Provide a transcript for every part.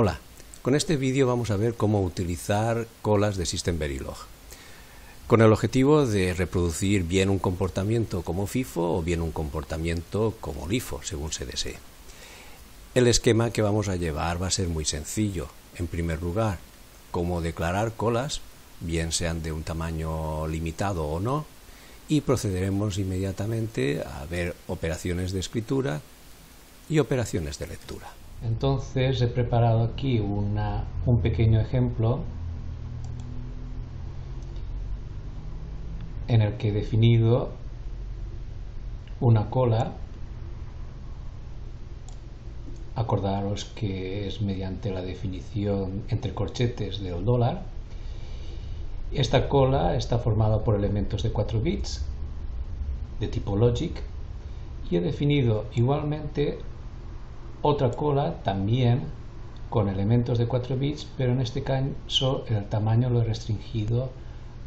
Hola, con este vídeo vamos a ver cómo utilizar colas de System Verilog con el objetivo de reproducir bien un comportamiento como FIFO o bien un comportamiento como LIFO, según se desee. El esquema que vamos a llevar va a ser muy sencillo. En primer lugar, cómo declarar colas, bien sean de un tamaño limitado o no, y procederemos inmediatamente a ver operaciones de escritura y operaciones de lectura. Entonces he preparado aquí un pequeño ejemplo en el que he definido una cola. Acordaros que es mediante la definición entre corchetes del dólar. Esta cola está formada por elementos de 4 bits de tipo logic y he definido igualmente otra cola también con elementos de 4 bits, pero en este caso el tamaño lo he restringido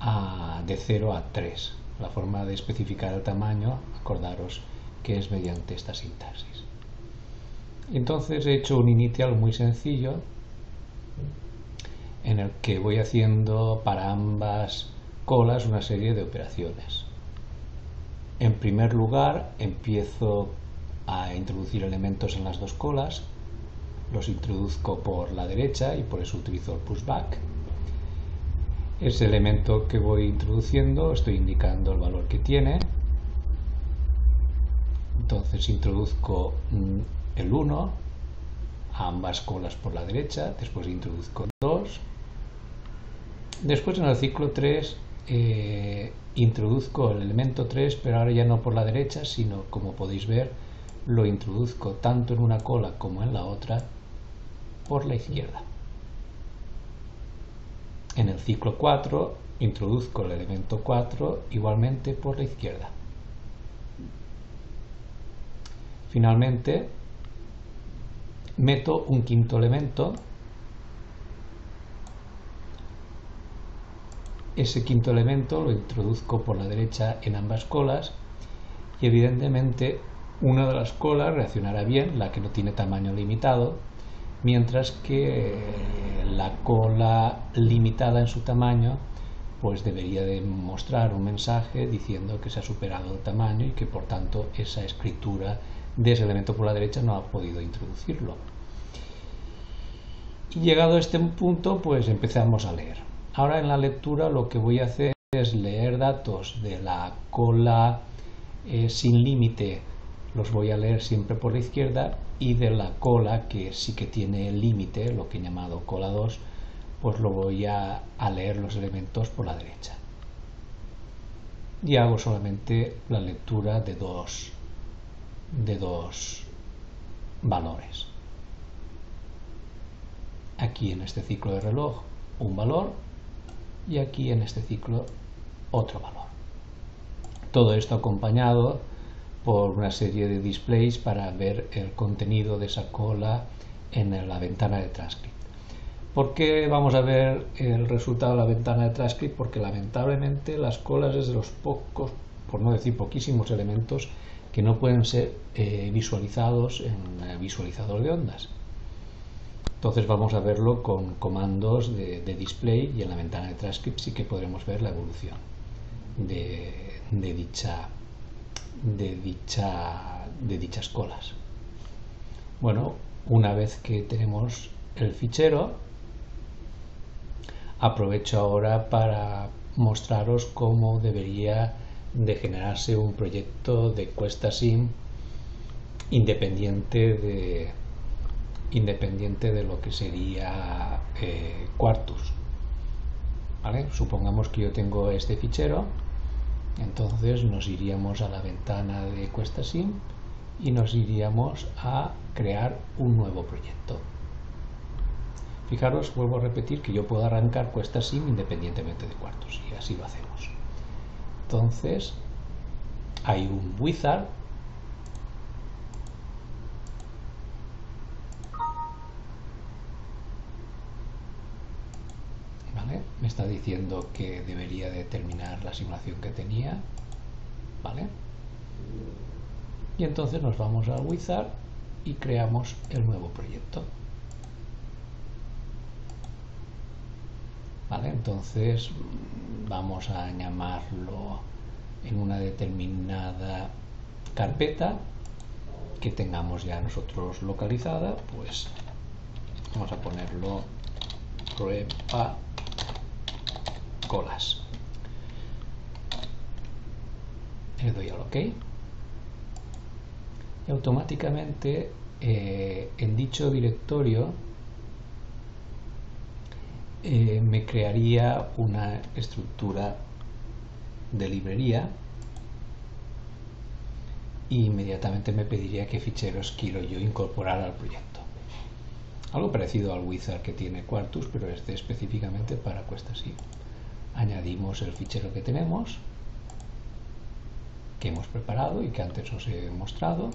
a, de 0 a 3. La forma de especificar el tamaño, acordaros que es mediante esta sintaxis. Entonces he hecho un initial muy sencillo en el que voy haciendo para ambas colas una serie de operaciones. En primer lugar, empiezo a introducir elementos en las dos colas. Los introduzco por la derecha y por eso utilizo el pushback. Ese elemento que voy introduciendo estoy indicando el valor que tiene. Entonces introduzco mm, el 1 a ambas colas por la derecha, después introduzco 2. Después en el ciclo 3 eh, introduzco el elemento 3, pero ahora ya no por la derecha, sino como podéis ver, lo introduzco tanto en una cola como en la otra por la izquierda. En el ciclo 4 introduzco el elemento 4 igualmente por la izquierda. Finalmente meto un quinto elemento. Ese quinto elemento lo introduzco por la derecha en ambas colas y evidentemente una de las colas reaccionará bien, la que no tiene tamaño limitado, mientras que la cola limitada en su tamaño pues debería de mostrar un mensaje diciendo que se ha superado el tamaño y que por tanto esa escritura de ese elemento por la derecha no ha podido introducirlo. Y llegado a este punto pues empezamos a leer. Ahora en la lectura lo que voy a hacer es leer datos de la cola eh, sin límite los voy a leer siempre por la izquierda y de la cola que sí que tiene el límite, lo que he llamado cola 2, pues lo voy a, leer los elementos por la derecha. Y hago solamente la lectura de dos, de dos valores. Aquí en este ciclo de reloj un valor y aquí en este ciclo otro valor. Todo esto acompañado por una serie de displays para ver el contenido de esa cola en la ventana de transcript. ¿Por qué vamos a ver el resultado de la ventana de transcript? Porque lamentablemente las colas es de los pocos, por no decir poquísimos elementos que no pueden ser eh, visualizados en el visualizador de ondas. Entonces vamos a verlo con comandos de, display y en la ventana de transcript sí que podremos ver la evolución de, de dicha de, dicha, de dichas colas. Bueno, una vez que tenemos el fichero, aprovecho ahora para mostraros cómo debería de generarse un proyecto de Cuesta Sim independiente de independiente de lo que sería eh, Quartus. Supongamos que yo tengo este fichero entonces nos iríamos a la ventana de Cuesta Sim y nos iríamos a crear un nuevo proyecto. Fijaros, vuelvo a repetir que yo puedo arrancar Cuesta Sim independientemente de cuartos y así lo hacemos. Entonces hay un wizard está diciendo que debería de terminar la simulación que tenía vale y entonces nos vamos al wizard y creamos el nuevo proyecto ¿Vale? Entonces vamos a llamarlo en una determinada carpeta que tengamos ya nosotros localizada, pues vamos a ponerlo prueba colas. Le doy al OK. Y automáticamente eh, en dicho directorio eh, me crearía una estructura de librería y inmediatamente me pediría qué ficheros quiero yo incorporar al proyecto. Algo parecido al wizard que tiene Quartus, pero este específicamente para Cuesta así. Añadimos el fichero que tenemos, que hemos preparado y que antes os he mostrado,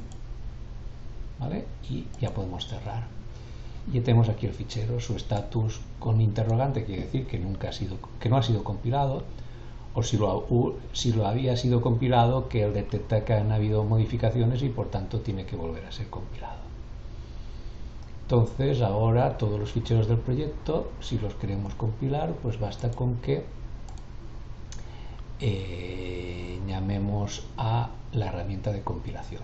¿vale? Y ya podemos cerrar. Y tenemos aquí el fichero, su estatus con interrogante, quiere decir que nunca ha sido, que no ha sido compilado, o si lo, si lo había sido compilado, que él detecta que han habido modificaciones y por tanto tiene que volver a ser compilado. Entonces ahora todos los ficheros del proyecto, si los queremos compilar, pues basta con que eh, llamemos a la herramienta de compilación.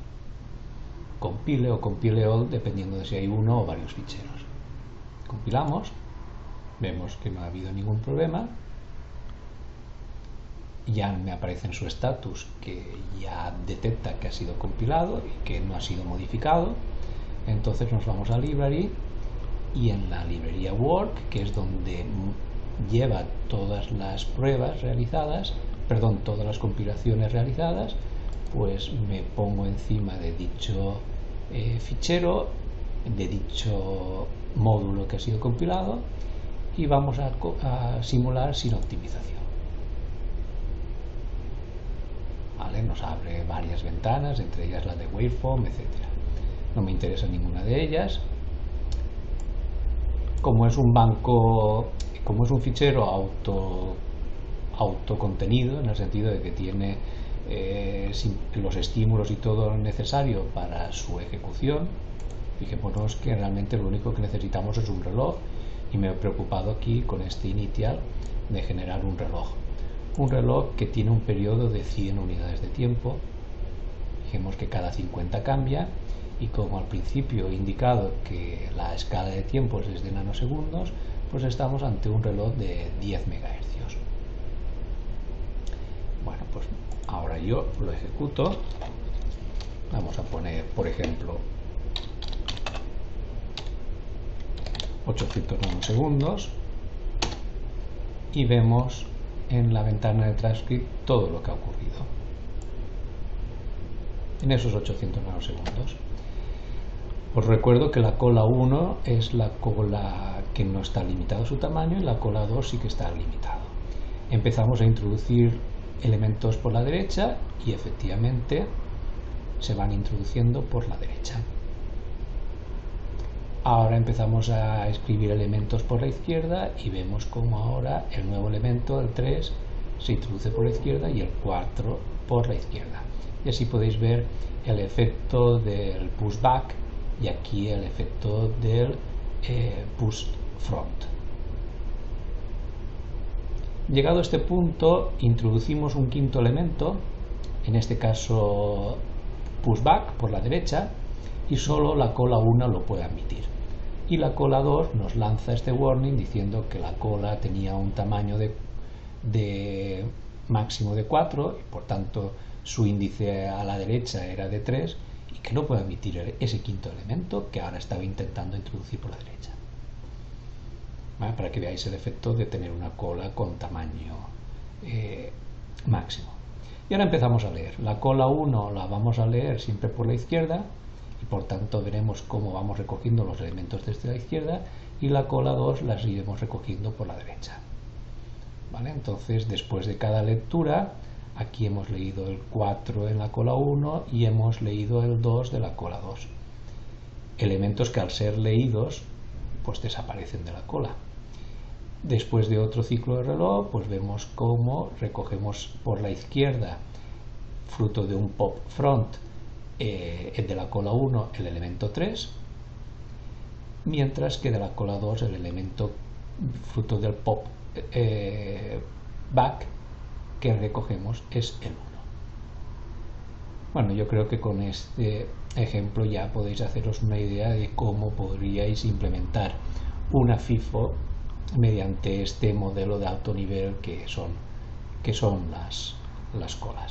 Compile o compile all dependiendo de si hay uno o varios ficheros. Compilamos, vemos que no ha habido ningún problema, ya me aparece en su estatus que ya detecta que ha sido compilado y que no ha sido modificado. Entonces nos vamos a Library y en la librería Work, que es donde lleva todas las pruebas realizadas, perdón, todas las compilaciones realizadas, pues me pongo encima de dicho eh, fichero, de dicho módulo que ha sido compilado y vamos a simular sin optimización. nos abre varias ventanas, entre ellas la de Waveform, etc. No me interesa ninguna de ellas. Como es un banco, como es un fichero auto autocontenido, en el sentido de que tiene eh, los estímulos y todo lo necesario para su ejecución, fijémonos que realmente lo único que necesitamos es un reloj y me he preocupado aquí con este inicial de generar un reloj un reloj que tiene un periodo de 100 unidades de tiempo. Dijimos que cada 50 cambia y como al principio he indicado que la escala de tiempo es de nanosegundos, pues estamos ante un reloj de 10 MHz. Pues ahora yo lo ejecuto. Vamos a poner, por ejemplo, 800 nanosegundos y vemos en la ventana de transcript todo lo que ha ocurrido en esos 800 nanosegundos. Os recuerdo que la cola 1 es la cola que no está limitado su tamaño y la cola 2 sí que está limitado. Empezamos a introducir elementos por la derecha y efectivamente se van introduciendo por la derecha. Ahora empezamos a escribir elementos por la izquierda y vemos como ahora el nuevo elemento, el 3, se introduce por la izquierda y el 4 por la izquierda. Y así podéis ver el efecto del pushback y aquí el efecto del eh, push front. Llegado a este punto, introducimos un quinto elemento, en este caso pushback por la derecha, y solo la cola 1 lo puede admitir y la cola 2 nos lanza este warning diciendo que la cola tenía un tamaño de, máximo de 4 y por tanto su índice a la derecha era de 3 y que no puede admitir ese quinto elemento que ahora estaba intentando introducir por la derecha. Para que veáis el efecto de tener una cola con tamaño eh, máximo. Y ahora empezamos a leer. La cola 1 la vamos a leer siempre por la izquierda y por tanto veremos cómo vamos recogiendo los elementos desde la izquierda y la cola 2 las iremos recogiendo por la derecha. ¿Vale? Entonces, después de cada lectura, aquí hemos leído el 4 en la cola 1 y hemos leído el 2 de la cola 2. Elementos que al ser leídos, pues desaparecen de la cola. Después de otro ciclo de reloj, pues vemos cómo recogemos por la izquierda, fruto de un pop front, eh, de la cola 1 el elemento 3, mientras que de la cola 2 el elemento fruto del pop eh, back que recogemos es el 1. Bueno, yo creo que con este ejemplo ya podéis haceros una idea de cómo podríais implementar una FIFO mediante este modelo de alto nivel que son, que son las, las colas.